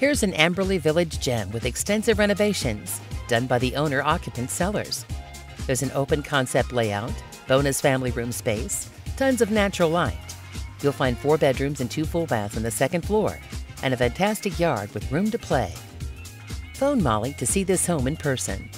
Here's an Amberley Village gem with extensive renovations done by the owner occupant sellers. There's an open concept layout, bonus family room space, tons of natural light. You'll find four bedrooms and two full baths on the second floor, and a fantastic yard with room to play. Phone Molly to see this home in person.